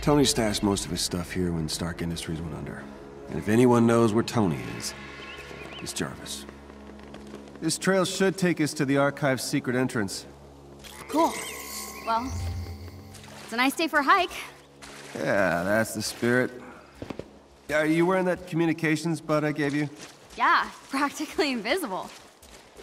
Tony stashed most of his stuff here when Stark Industries went under. And if anyone knows where Tony is, it's Jarvis. This trail should take us to the Archive's secret entrance. Cool. Well, it's a nice day for a hike. Yeah, that's the spirit. Are you wearing that communications bud I gave you? Yeah, practically invisible.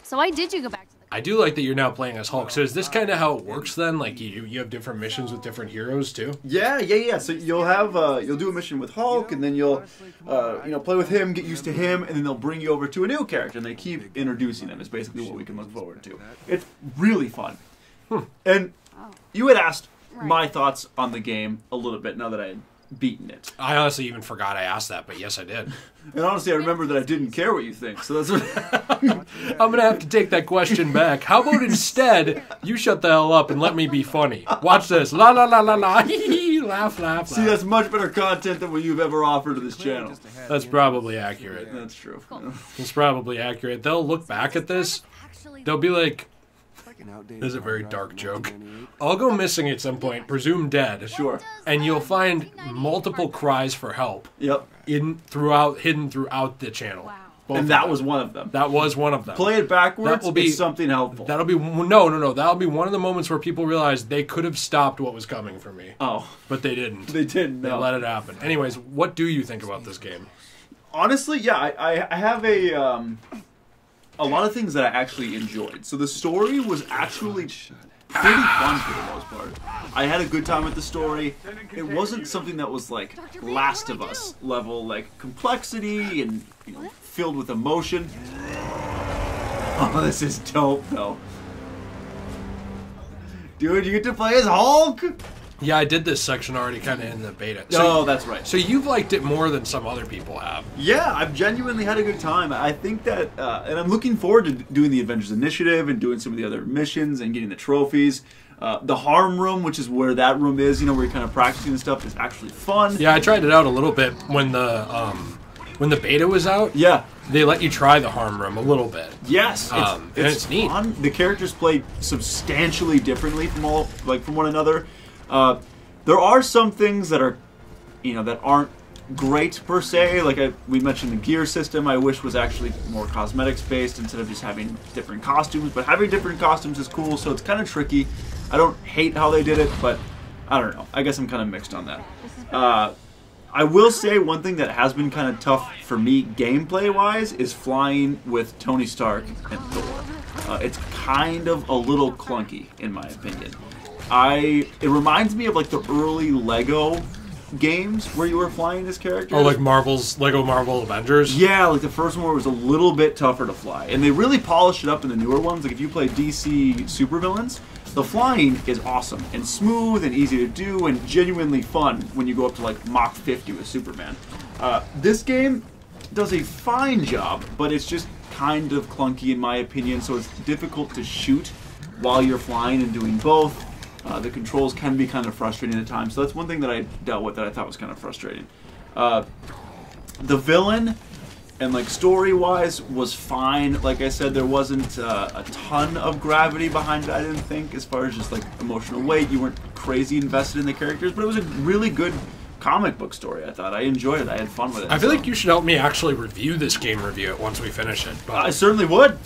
So why did you go back to the... I do like that you're now playing as Hulk. So is this kind of how it works then? Like you you have different missions with different heroes too? Yeah, yeah, yeah. So you'll have uh, you'll do a mission with Hulk, and then you'll uh, you know play with him, get used to him, and then they'll bring you over to a new character, and they keep introducing them. Is basically what we can look forward to. It's really fun. And you had asked my thoughts on the game a little bit now that I had beaten it. I honestly even forgot I asked that, but yes, I did. And honestly, I remember that I didn't care what you think. So that's what. I'm gonna have to take that question back. How about instead you shut the hell up and let me be funny? Watch this. La la la la la. laugh, laugh, See, that's much better content than what you've ever offered to this channel. That's probably accurate. That's true. It's probably accurate. They'll look back at this. They'll be like, This "This is a very dark joke." I'll go missing at some point, presume dead. Sure. And you'll find multiple cries for help Yep. in throughout, hidden throughout the channel. Wow. Both And that them. was one of them. that was one of them. Play it backwards. That will be- it's something helpful. That'll be no, no, no. That'll be one of the moments where people realize they could have stopped what was coming for me, oh, but they didn't. they didn't. They No. let it happen. Anyways, what do you think about this game? Honestly, yeah, I, I, I have a um, a lot of things that I actually enjoyed. So the story was actually pretty fun for the most part. I had a good time with the story. It wasn't something that was like Last of Us level, like complexity and you know filled with emotion. Oh, this is dope though. Dude, you get to play as Hulk? Yeah, I did this section already, kind of in the beta. oh, that's right. So you've liked it more than some other people have. Yeah, I've genuinely had a good time. I think that, uh, and I'm looking forward to doing the Avengers Initiative and doing some of the other missions and getting the trophies. Uh, the harm room, which is where that room is, you know, where you're kind of practicing and stuff, is actually fun. Yeah, I tried it out a little bit when the um, when the beta was out. Yeah. They let you try the harm room a little bit. Yes, it's, Um, and it's, it's neat. The characters play substantially differently from all like from one another. Uh, there are some things that are, you know, that aren't great per se. Like I, we mentioned, the gear system I wish was actually more cosmetics based instead of just having different costumes. But having different costumes is cool, so it's kind of tricky. I don't hate how they did it, but I don't know. I guess I'm kind of mixed on that. Uh, I will say one thing that has been kind of tough for me gameplay wise is flying with Tony Stark and Thor. Uh, it's kind of a little clunky in my opinion. I it reminds me of like the early Lego games where you were flying this character. Oh, like Marvel's Lego Marvel Avengers. Yeah, like the first one was a little bit tougher to fly, and they really polished it up in the newer ones. Like if you play DC supervillains, the flying is awesome and smooth and easy to do and genuinely fun when you go up to like Mach 50 with Superman. Uh, this game does a fine job, but it's just kind of clunky in my opinion. So it's difficult to shoot while you're flying and doing both. Uh, the controls can be kind of frustrating at times. So that's one thing that I dealt with that I thought was kind of frustrating. Uh, the villain and like story wise was fine like i said there wasn't uh, a ton of gravity behind it i didn't think as far as just like emotional weight you weren't crazy invested in the characters but it was a really good comic book story i thought i enjoyed it i had fun with it I feel so. like you should help me actually review this game review it once we finish it. But i certainly would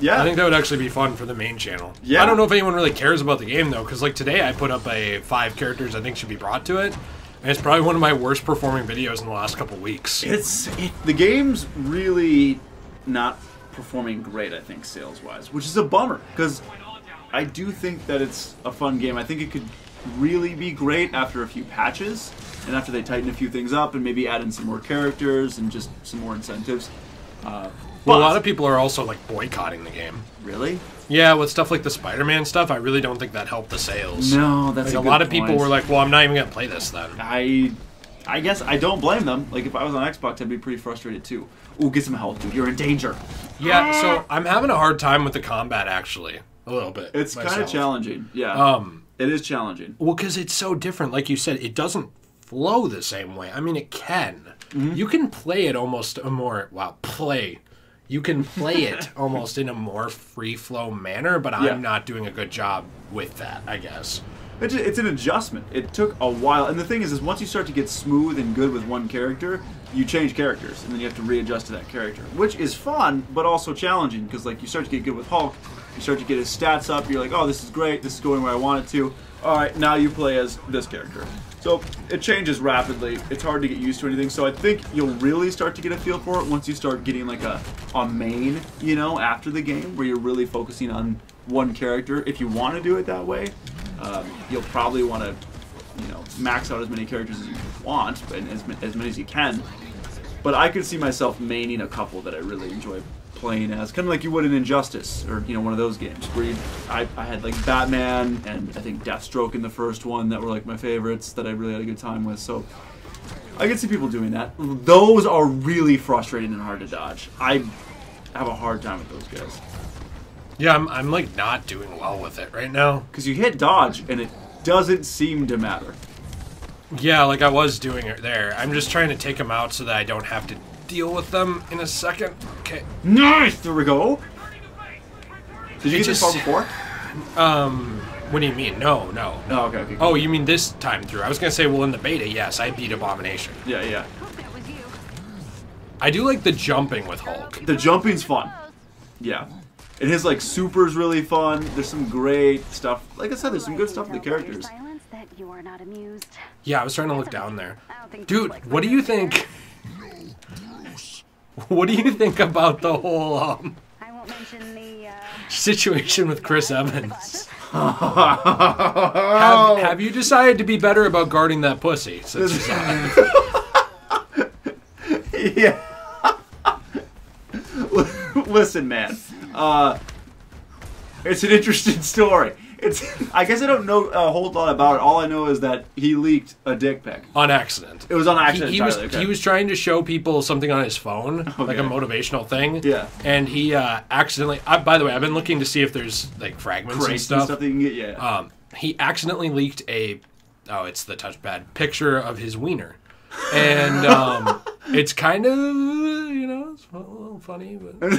yeah I think that would actually be fun for the main channel. Yeah. I don't know if anyone really cares about the game though, because like today I put up a five characters I think should be brought to it, and it's probably one of my worst performing videos in the last couple weeks. it's it, the game's really not performing great i think sales wise which is a bummer because i do think that it's a fun game i think it could really be great after a few patches and after they tighten a few things up and maybe add in some more characters and just some more incentives uh, Well, a lot of people are also like boycotting the game. really Yeah, with stuff like the Spider-Man stuff, I really don't think that helped the sales. no that's Like a, a, lot of people point. were like, "Well, I'm not even gonna play this then." i i guess i don't blame them like if i was on xbox i'd be pretty frustrated too Ooh, get some help dude you're in danger Yeah, so I'm having a hard time with the combat actually, a little bit. it's kind of challenging yeah Um, it is challenging Well, because it's so different. Like you said, it doesn't flow the same way. I mean, it can. Mm-hmm. You can play it almost a more wow play. You can play it almost in a more free flow manner, but Yeah. I'm not doing a good job with that. I guess. It's, it's an adjustment. It took a while, and the thing is, is once you start to get smooth and good with one character, you change characters, and then you have to readjust to that character, which is fun, but also challenging because like you start to get good with Hulk, you start to get his stats up. You're like, oh, this is great. This is going where I want it to. All right, now you play as this character. So it changes rapidly. It's hard to get used to anything. So I think you'll really start to get a feel for it once you start getting like a, a main, you know, after the game where you're really focusing on one character. If you want to do it that way, um, you'll probably want to, you know, max out as many characters as you want, and as, as many as you can. But I could see myself maining a couple that I really enjoy playing as, kind of like you would in Injustice, or you know, one of those games where you, I, I had like Batman and I think Deathstroke in the first one that were like my favorites that I really had a good time with. So I can see people doing that. Those are really frustrating and hard to dodge. I have a hard time with those guys Yeah, I'm, I'm like not doing well with it right now. because you hit dodge and it doesn't seem to matter. Yeah, like I was doing it there. I'm just trying to take them out so that I don't have to deal with them in a second. Okay. Nice. There we go. Did you It get this far before? Um, what do you mean? No, no, no. Oh, okay, okay. Oh, you mean this time through? I was gonna say, well, in the beta, yes, I beat Abomination. Yeah, yeah. I do like the jumping with Hulk. The jumping's fun. Yeah. And his like super's really fun. There's some great stuff. Like I said, there's some good stuff with the characters. Silence that you are not amused. Yeah, I was trying to look down there. I don't think Dude, what do you think? What do you think about the whole um, I won't mention the. Uh, situation with Chris Evans? Have, have you decided to be better about guarding that pussy since you saw it? yeah. Listen, man. Uh, it's an interesting story. It's. I guess I don't know a whole lot about it. All I know is that he leaked a dick pic. On accident. It was on He, accident. he was okay. he was trying to show people something on his phone, like a motivational thing. Yeah. And he uh, accidentally. I, by the way, I've been looking to see if there's like fragments and stuff. stuff that you can get. Yeah. um, he accidentally leaked a oh it's the touchpad picture of his wiener and um, it's kind of you know it's a little funny but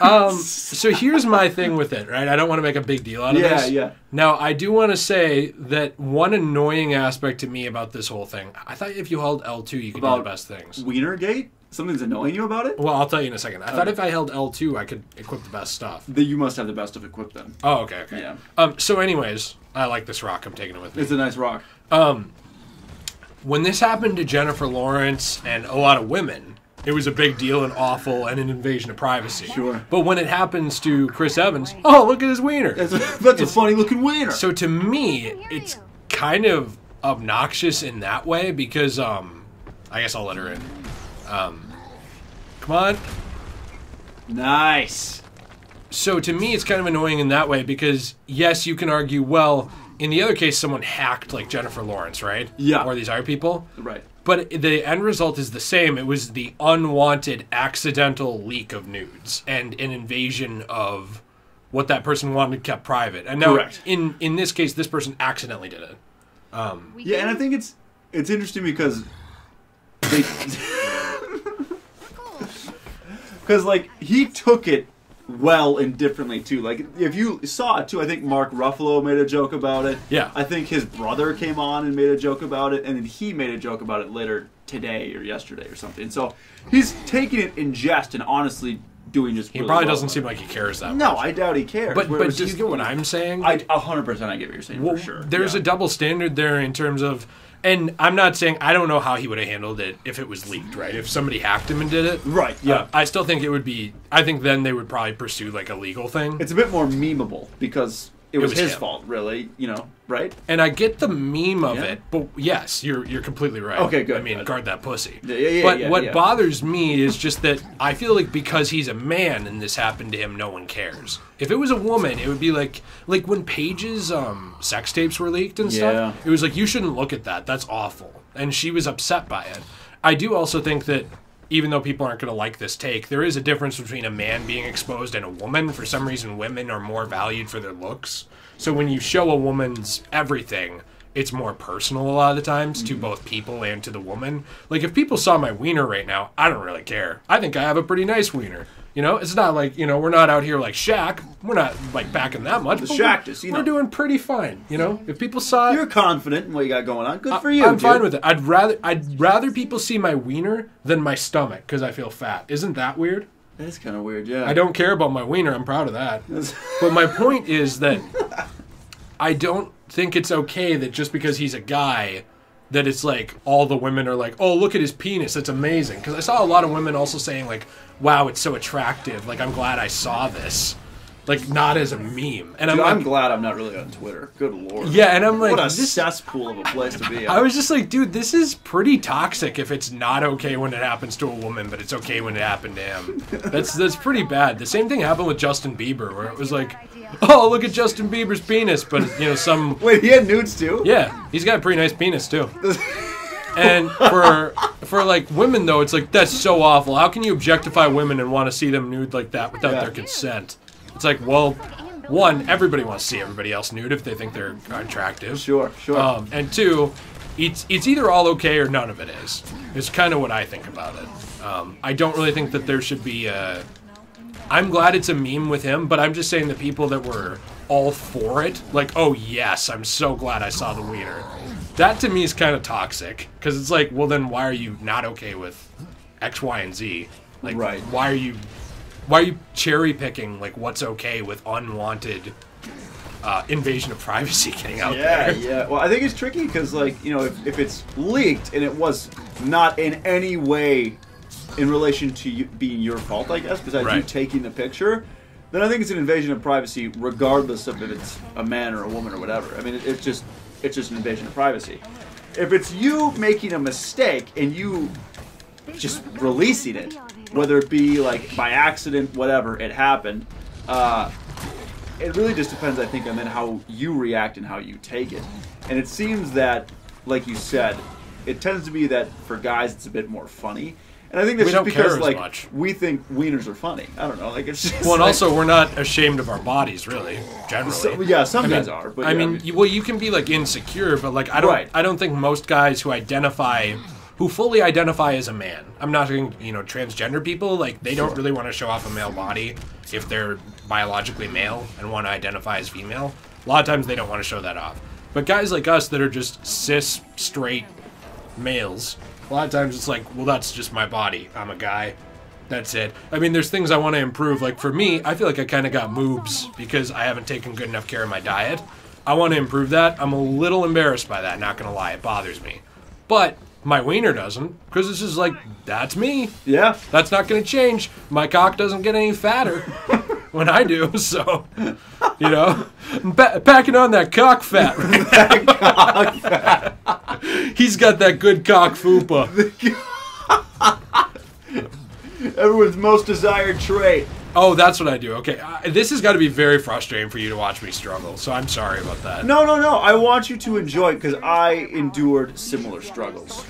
um, so here's my thing with it right i don't want to make a big deal out of Yeah, this yeah. yeah. now i do want to say that one annoying aspect to me about this whole thing i thought if you held l2 you could do the best things Wienergate. Something's annoying you about it? well i'll tell you in a second i thought if i held l2 i could equip the best stuff That you must have the best of equipped then. oh okay okay Yeah. um, so anyways i like this rock i'm taking it with me It's a nice rock. when this happened to Jennifer Lawrence and a lot of women, it was a big deal and awful and an invasion of privacy. Sure. But when it happens to Chris Evans, oh, look at his wiener. That's a, that's a funny looking wiener. So to me, it's kind of obnoxious in that way because, um, I guess I'll let her in. Um, come on. nice. So to me, it's kind of annoying in that way because, yes, you can argue, well, in the other case, someone hacked like Jennifer Lawrence, right? Yeah. Or these other people. Right. But the end result is the same. It was the unwanted, accidental leak of nudes and an invasion of what that person wanted kept private. And now, Correct. in in this case, this person accidentally did it. Um, yeah, and I think it's it's interesting because they because like he took it well and differently too. Like if you saw it too, I think Mark Ruffalo made a joke about it. Yeah. I think his brother came on and made a joke about it, and then he made a joke about it later today or yesterday or something. So he's taking it in jest and honestly doing just. He really probably well doesn't seem it. like he cares that No, much. I doubt he cares. But but do you get what I'm saying? I a hundred percent. I get what you're saying Well, for sure. There's Yeah. a double standard there in terms of, and I'm not saying I don't know how he would have handled it if it was leaked, right? If somebody hacked him and did it, Right, yeah. Uh, I still think it would be. I think then they would probably pursue like a legal thing. It's a bit more memeable because it was, was his him. fault, really. You know, right? And I get the meme of Yeah. it, but yes, you're you're completely right. Okay, good, I mean, good. guard that pussy. Yeah, yeah, yeah, but what bothers me is just that I feel like because he's a man and this happened to him, no one cares. If it was a woman, it would be like like when Paige's um, sex tapes were leaked and Yeah. stuff. It was like you shouldn't look at that. That's awful, and she was upset by it. I do also think that. Even though people aren't going to like this take, there is a difference between a man being exposed and a woman. For some reason, women are more valued for their looks. So when you show a woman's everything, it's more personal a lot of the times to mm-hmm. both people and to the woman. Like if people saw my wiener right now, I don't really care. I think I have a pretty nice wiener. You know, it's not like you know we're not out here like Shaq. We're not like backing that much. The Shaq we're, just, you we're know- doing pretty fine. You know, if people saw it, You're confident in what you got going on. Good for you. I'm fine with it. I'd rather I'd rather people see my wiener than my stomach because I feel fat. Isn't that weird? That is kind of weird. Yeah. I don't care about my wiener. I'm proud of that. But my point is that I don't think it's okay that just because he's a guy, that it's like all the women are like, oh, look at his penis. That's amazing. Because I saw a lot of women also saying, like, wow, it's so attractive. Like, I'm glad I saw this. Like, not as a meme. And I'm like, I'm glad I'm not really on Twitter. Good lord. yeah, and I'm like, What a this, cesspool of a place to be. I was just like, dude, this is pretty toxic if it's not okay when it happens to a woman, but it's okay when it happened to him. That's that's pretty bad. The same thing happened with Justin Bieber, where it was like, oh, look at Justin Bieber's penis, but you know, some Wait, he had nudes too. yeah, he's got a pretty nice penis too. And for for like women though, it's like that's so awful. How can you objectify women and want to see them nude like that without Yeah. their consent? It's like, well, one, everybody wants to see everybody else nude if they think they're attractive. Sure, sure. Um, and two, it's it's either all okay or none of it is. It's kind of what I think about it. Um, I don't really think that there should be a. I'm glad it's a meme with him, but I'm just saying the people that were all for it, like, oh yes, I'm so glad I saw the wiener. That to me is kind of toxic because it's like, well, then why are you not okay with X, Y, and Z? Like, Right. why are you, why are you cherry picking like what's okay with unwanted uh, invasion of privacy getting out yeah, there? yeah. Yeah. Well, I think it's tricky because, like, you know, if, if it's leaked and it was not in any way in relation to you, being your fault, I guess, besides you taking the picture, then I think it's an invasion of privacy, regardless of if it's a man or a woman or whatever. I mean, it, it's just it's just an invasion of privacy. If it's you making a mistake and you just releasing it, whether it be like by accident, whatever, it happened. Uh, it really just depends, I think, on then how you react and how you take it. And it seems that, like you said, it tends to be that for guys it's a bit more funny. And I think that's We just don't care because like much. we think wieners are funny. I don't know, like it's just Well, and like- also we're not ashamed of our bodies, really. Generally, So- yeah, some I mean- guys are, but I yeah, mean, I mean- you- well, you can be like insecure, but like I don't, Right. I don't think most guys who identify, who fully identify as a man. I'm not saying you know transgender people like they don't really want to show off a male body if they're biologically male and want to identify as female. A lot of times they don't want to show that off. But guys like us that are just cis straight males, a lot of times it's like, well, that's just my body. I'm a guy. That's it. I mean, there's things I want to improve. Like for me, I feel like I kind of got moobs because I haven't taken good enough care of my diet. I want to improve that. I'm a little embarrassed by that. Not gonna lie, it bothers me. But my wiener doesn't because this is like that's me. yeah, That's not gonna change. My cock doesn't get any fatter when I do. So, you know, pa- packing on that cock fat. He's got that good cock fupa. everyone's most desired trait. Oh, that's what I do. Okay, uh, this has got to be very frustrating for you to watch me struggle. So I'm sorry about that. No, no, no. I want you to enjoy it because I endured similar struggles.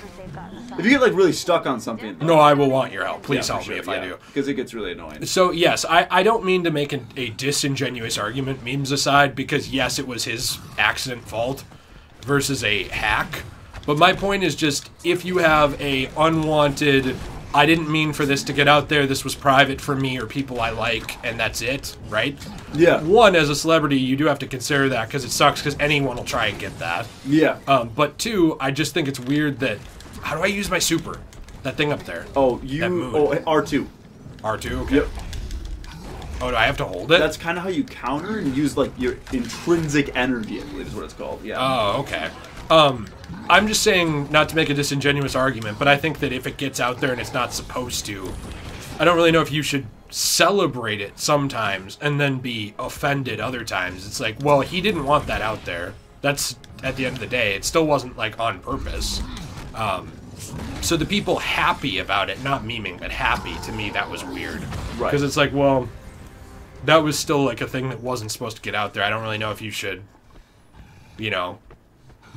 If you get like really stuck on something, No, I will want your help. Please help me if I do. because it gets really annoying. So yes, I, I don't mean to make a, a disingenuous argument, memes aside, because yes, it was his accident fault versus a hack. But my point is just if you have a unwanted, I didn't mean for this to get out there. This was private for me or people I like, and that's it, right? Yeah. One, as a celebrity, you do have to consider that because it sucks because anyone will try and get that. Yeah. Um, but two, I just think it's weird that how do I use my super? That thing up there. oh, you. Oh, R two. R two. Okay. Yep. Oh, do I have to hold it? That's kind of how you counter and use like your intrinsic energy. I believe is what it's called. Yeah. Oh, okay. Um, I'm just saying not to make a disingenuous argument, but I think that if it gets out there and it's not supposed to, I don't really know if you should celebrate it sometimes and then be offended other times. It's like, well, he didn't want that out there. That's at the end of the day, it still wasn't like on purpose. Um, so the people happy about it, not memeing, but happy to me, that was weird. Right. Because it's like, well, that was still like a thing that wasn't supposed to get out there. I don't really know if you should, you know,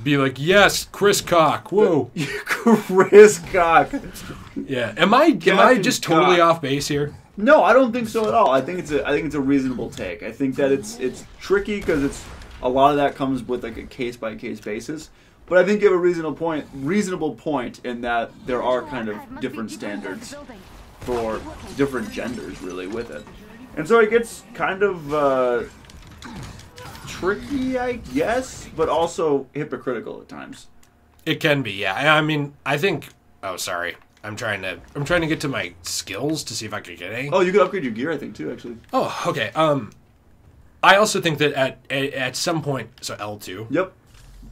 be like, yes, Chris Cock. Whoa. Chris Cock. Yeah. Am I am I just totally Cock. off base here? No, I don't think so at all. I think it's a I think it's a reasonable take. I think that it's it's tricky because it's a lot of that comes with like a case by case basis. But I think you have a reasonable point reasonable point in that there are kind of different standards for different genders, really, with it. And so it gets kind of uh, tricky, I guess, but also hypocritical at times. It can be, yeah. I mean, I think. Oh, sorry. I'm trying to. I'm trying to get to my skills to see if I could get any. Oh, you could upgrade your gear, I think, too, actually. Oh, okay. Um, I also think that at at, at some point, so L two. Yep.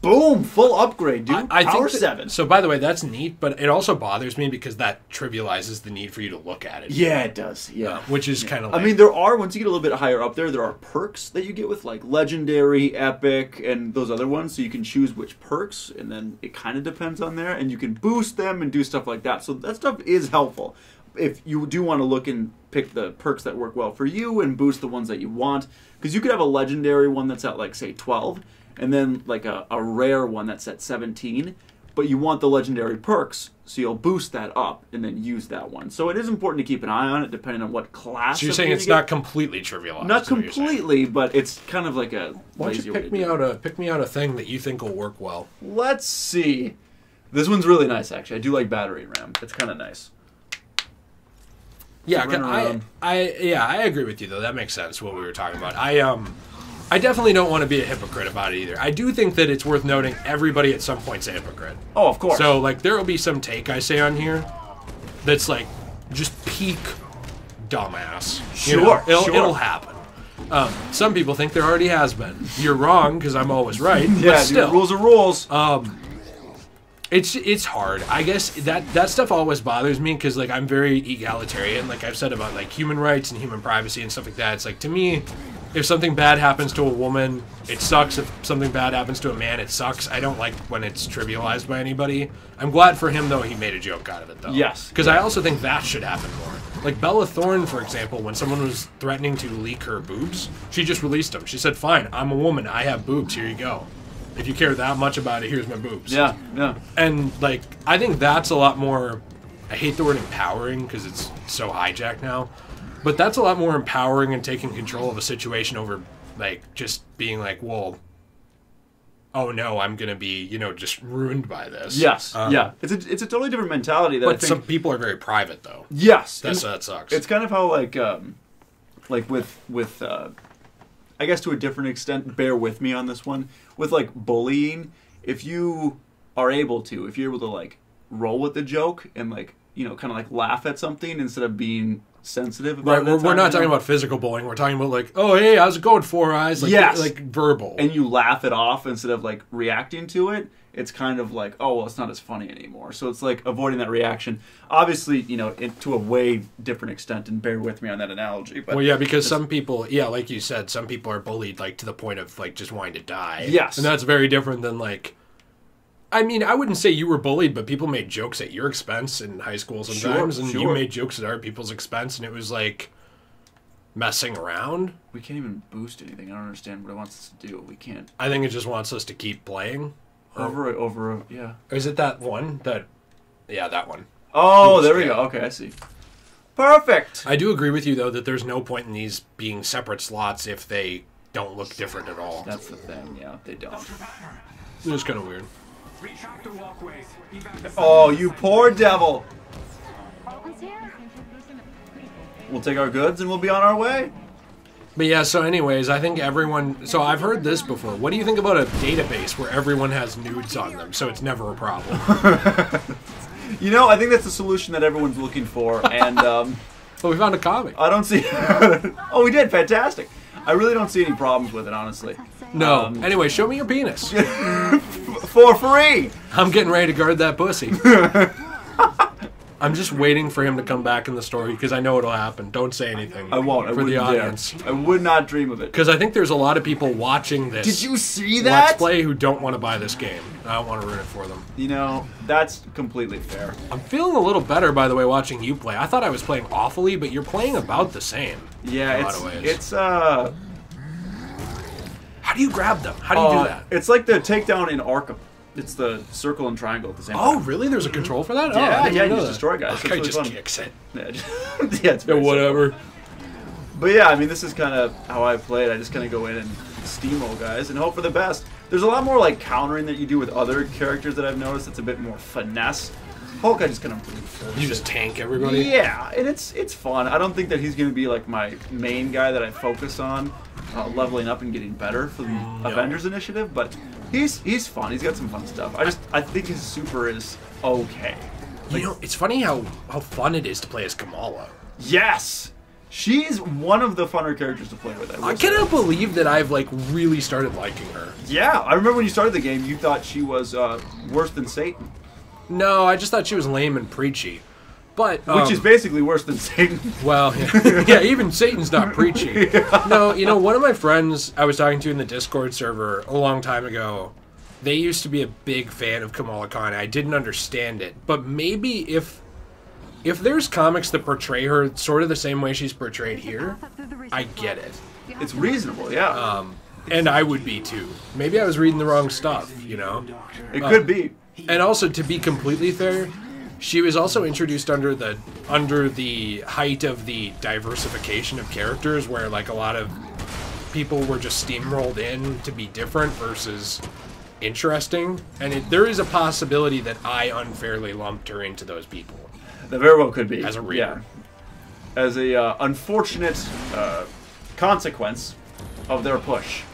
Boom! Full upgrade, dude. I, I Power think that- 7. So, by the way, that's neat, but it also bothers me because that trivializes the need for you to look at it. yeah, it does. Yeah. Uh, which is kind of. I mean, there are once you get a little bit higher up there, there are perks that you get with like legendary, epic, and those other ones. So you can choose which perks, and then it kind of depends on there, and you can boost them and do stuff like that. So that stuff is helpful. If you do want to look and pick the perks that work well for you and boost the ones that you want, because you could have a legendary one that's at like say twelve, and then like a, a rare one that's at seventeen. But you want the legendary perks, so you'll boost that up and then use that one. So it is important to keep an eye on it, depending on what class. so you're saying it's get. not completely trivialized. Not is what you're saying. completely, but it's kind of like a Why don't lazy you pick me out a pick me out a thing that you think will work well? Let's see. This one's really nice, actually. I do like battery RAM. It's kind of nice. Yeah, To run 'cause I. I, yeah, I agree with you though. That makes sense. What we were talking about. I um, I definitely don't want to be a hypocrite about it either. I do think that it's worth noting everybody at some point's a hypocrite. Oh, of course. So like there will be some take I say on here that's like just peak dumbass. You know, Sure, it'll, sure. it'll happen. Um, some people think there already has been. You're wrong because I'm always right. yeah, but dude, rules are rules. Um, it's it's hard. I guess that that stuff always bothers me because like I'm very egalitarian. Like I've said about like human rights and human privacy and stuff like that. It's like to me, if something bad happens to a woman, it sucks. If something bad happens to a man, it sucks. I don't like when it's trivialized by anybody. I'm glad for him though. He made a joke out of it though. Yes. Because I also think that should happen more. Like Bella Thorne, for example, when someone was threatening to leak her boobs, she just released them. She said, "Fine, I'm a woman. I have boobs. Here you go. If you care that much about it, here's my boobs." yeah, yeah. and like I think that's a lot more. I hate the word empowering because it's so hijacked now, but that's a lot more empowering and taking control of a situation over like just being like, well, oh no, I'm gonna be you know just ruined by this. Yes, Um, yeah. It's a it's a totally different mentality that I But think. some people are very private though. yes, That's that sucks. it's kind of how like um, like with with uh, I guess to a different extent. Bear with me on this one. With like bullying, if you are able to, if you're able to like roll with the joke and like you know kind of like laugh at something instead of being sensitive. About Right, we're, we're not talking about physical bullying. We're talking about like, oh hey, how's it going, Four Eyes? Like, Yes. like verbal. and you laugh it off instead of like reacting to it, it's kind of like, oh well, it's not as funny anymore. So it's like avoiding that reaction. Obviously, you know, it, to a way different extent. And bear with me on that analogy. But Well, yeah, because some people, yeah, like you said, some people are bullied like to the point of like just wanting to die. Yes. and that's very different than like. I mean, I wouldn't say you were bullied, but people made jokes at your expense in high school sometimes, and you made jokes at other people's expense, and it was like messing around. we can't even boost anything. I don't understand what it wants us to do. We can't I think it just wants us to keep playing. over over. Yeah. Or is it that one that? Yeah, that one. Oh, there we Yeah. go. Okay, I see. Perfect. I do agree with you though that there's no point in these being separate slots if they don't look different at all. That's the thing. Yeah, they don't. It's kind of weird. Retract the walkways. Evac Oh, you poor devil. We'll take our goods and we'll be on our way. But yeah, so anyways, I think everyone. So I've heard this before. What do you think about a database where everyone has nudes on them, so it's never a problem? You know, I think that's the solution that everyone's looking for, and um, well, we found a comic. I don't see. oh, we did fantastic. I really don't see any problems with it, honestly. No. um, anyway, show me your penis. For free. I'm getting ready to guard that pussy. I'm just waiting for him to come back in the story because I know it'll happen. Don't say anything. I won't. I for the wouldn't dare. audience. I would not dream of it. Because I think there's a lot of people watching this. Did you see that? Let's play who don't want to buy this game. I don't want to ruin it for them. You know, that's completely fair. I'm feeling a little better, by the way, watching you play. I thought I was playing awfully, but you're playing about the same. Yeah, in a lot it's it's uh How do you grab them? How do you uh, do that? It's like the takedown in Arkham. It's the circle and triangle at the same Oh, time. Oh, really? There's a control for that? oh, Yeah, I didn't yeah, know you just destroy guys. Oh, really just fun. kicks it. Yeah, just- yeah, it's Yeah, very whatever. But yeah, I mean, this is kind of how I play it. I just kind of go in and steamroll guys and hope for the best. There's a lot more like countering that you do with other characters that I've noticed. It's a bit more finesse. Hulk, I just kind of You just tank everybody. Yeah, and it's it's fun. I don't think that he's going to be like my main guy that I focus on, uh, leveling up and getting better for the Avengers Initiative. But he's he's fun. He's got some fun stuff. I just I think his super is okay. You know, it's funny how how fun it is to play as Kamala. Yes, she's one of the funner characters to play with. I, I say. cannot believe that I've like really started liking her. Yeah, I remember when you started the game, you thought she was uh, worse than Satan, No, I just thought she was lame and preachy. But which um, is basically worse than Satan. Well, yeah, yeah, even Satan's not preachy. No, you know, one of my friends I was talking to in the Discord server a long time ago, they used to be a big fan of Kamala Khan. I didn't understand it, but maybe if if there's comics that portray her sort of the same way she's portrayed here, I get it. It's reasonable, yeah. Um, and I would be too. Maybe I was reading the wrong stuff, you know? it could be. And also, to be completely fair, she was also introduced under the under the height of the diversification of characters, where like a lot of people were just steamrolled in to be different versus interesting. And it, there is a possibility that I unfairly lumped her into those people. That very well could be. As a reader. Yeah. As a uh, unfortunate uh, consequence of their push.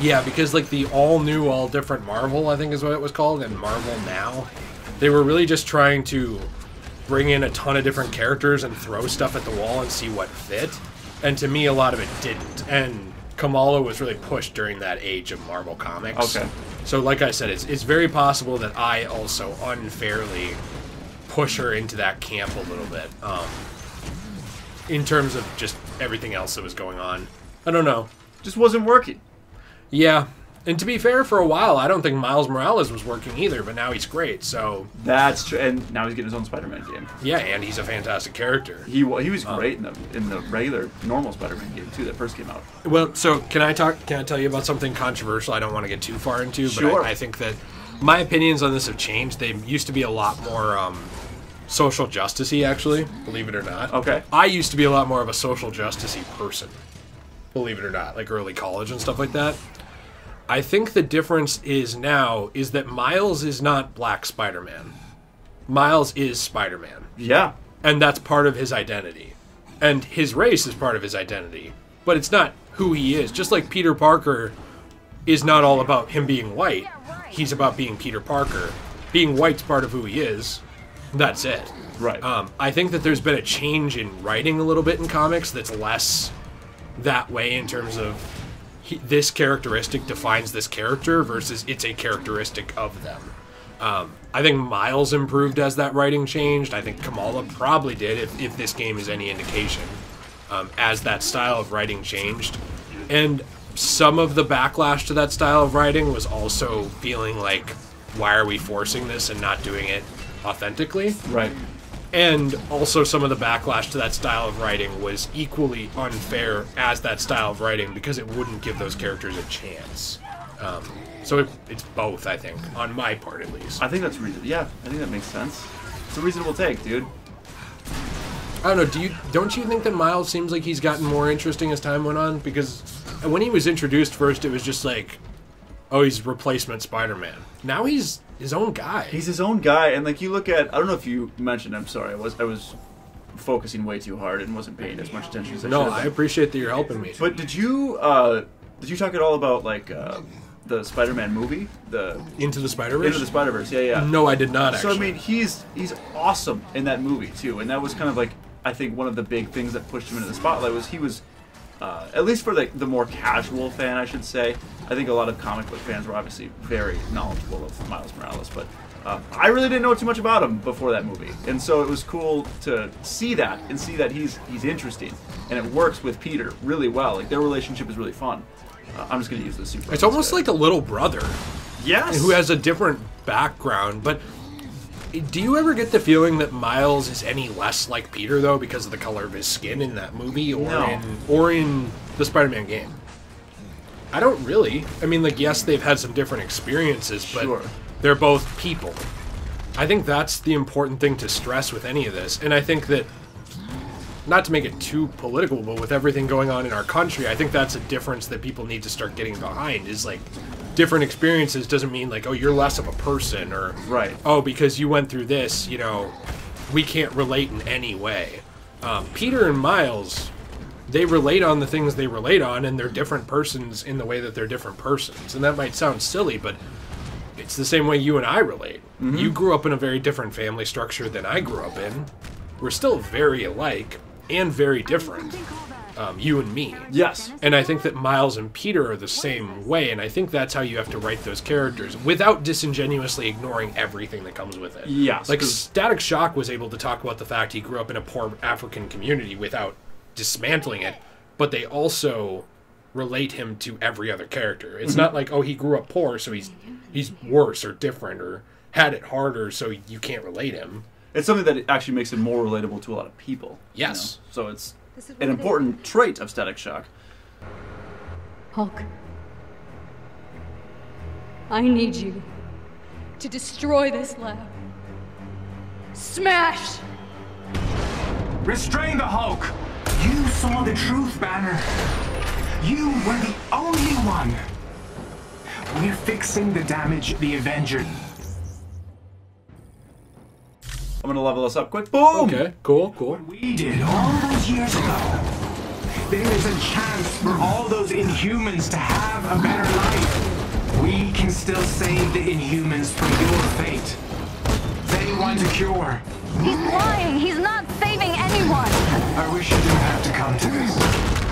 Yeah, because like the all new, all different Marvel, I think is what it was called, and Marvel Now, they were really just trying to bring in a ton of different characters and throw stuff at the wall and see what fit. And to me, a lot of it didn't. And Kamala was really pushed during that age of Marvel comics. Okay. So, like I said, it's it's very possible that I also unfairly push her into that camp a little bit. Um, in terms of just everything else that was going on. I don't know. Just wasn't working. Yeah. And to be fair, for a while, I don't think Miles Morales was working either, but now he's great. So, That's true. And now he's getting his own Spider-Man game. yeah, and he's a fantastic character. He wa- he was great in the in the regular normal Spider-Man game too that first came out. Well, so can I talk? Can I tell you about something controversial? I don't want to get too far into, but I, I think that my opinions on this have changed. They used to be a lot more um, social justicey, actually. Believe it or not. Okay. I used to be a lot more of a social justicey person. Believe it or not, like early college and stuff like that. I think the difference is now is that Miles is not Black Spider-Man. Miles is Spider-Man Yeah. and that's part of his identity. And his race is part of his identity, but it's not who he is. Just like Peter Parker is not all about him being white, he's about being Peter Parker. Being white's part of who he is. That's it. Right. Um, I think that there's been a change in writing a little bit in comics that's less that way in terms of he, this characteristic defines this character versus it's a characteristic of them. Um, I think Miles improved as that writing changed. I think Kamala probably did, if, if this game is any indication, um, as that style of writing changed. And some of the backlash to that style of writing was also feeling like, why are we forcing this and not doing it authentically? right. And also, some of the backlash to that style of writing was equally unfair as that style of writing because it wouldn't give those characters a chance. Um, so it, it's both, I think, on my part at least. I think that's reasonable. Yeah, I think that makes sense. It's a reasonable take, dude. I don't know. Do you don't you think that Miles seems like he's gotten more interesting as time went on? Because when he was introduced first, it was just like, oh, he's replacement Spider-Man. Now he's his own guy. He's his own guy, and like you look at, I don't know if you mentioned. I'm sorry, I was I was focusing way too hard and wasn't paying as much attention as I no, should I appreciate that you're helping me. But did you uh, did you talk at all about like uh, the Spider-Man movie, the Into the Spider-Verse. Into the Spider-Verse? Yeah, yeah. No, I did not. So Actually. I mean, he's he's awesome in that movie too, and that was kind of like I think one of the big things that pushed him into the spotlight was he was, uh, at least for like the more casual fan, I should say. I think a lot of comic book fans were obviously very knowledgeable of Miles Morales, but uh, I really didn't know too much about him before that movie, and so it was cool to see that and see that he's he's interesting, and it works with Peter really well. Like their relationship is really fun. Uh, I'm just gonna use the super. It's almost like a little brother yes, who has a different background. But do you ever get the feeling that Miles is any less like Peter though because of the color of his skin in that movie or No. in or in the Spider-Man game? I don't really. I mean, like, yes, they've had some different experiences, but Sure. they're both people. I think that's the important thing to stress with any of this, and I think that not to make it too political, but with everything going on in our country, I think that's a difference that people need to start getting behind. Is like different experiences doesn't mean like oh you're less of a person or Right. oh because you went through this you know we can't relate in any way. Um, Peter and Miles they relate on the things they relate on and they're different persons in the way that they're different persons and that might sound silly but it's the same way you and I relate. You grew up in a very different family structure than I grew up in. We're still very alike and very different. Um, you and me. Yes. And I think that Miles and Peter are the same way, and I think that's how you have to write those characters without disingenuously ignoring everything that comes with it. Yes, like Static Shock was able to talk about the fact he grew up in a poor African community without dismantling it, but they also relate him to every other character. It's not like, oh, he grew up poor, so he's he's worse or different or had it harder, so you can't relate him. It's something that actually makes it more relatable to a lot of people. you Yes. know? So it's an what it important trait of Static Shock. Hulk. I need you to destroy this lab. Smash! Restrain the Hulk! You saw the truth, Banner. You were the only one. We're fixing the damage the Avenger. I'm gonna level us up quick. Boom! Okay, cool, cool. We did all those years ago. There is a chance for all those Inhumans to have a better life. We can still save the Inhumans from your fate. They want a cure. He's lying. He's not saving anyone. I wish you didn't have to come to this.